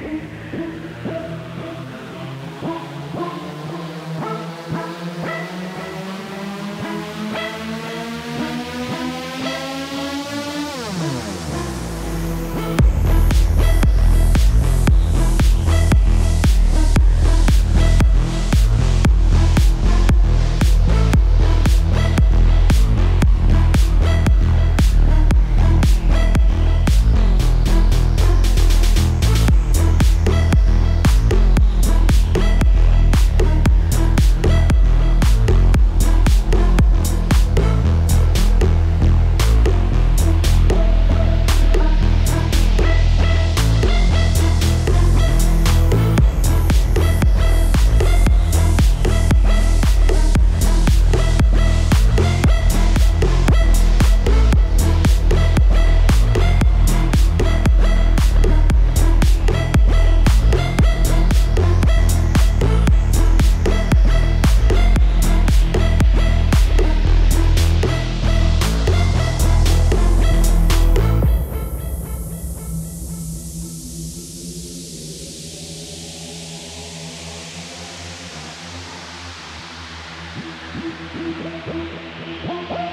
嗯嗯 Música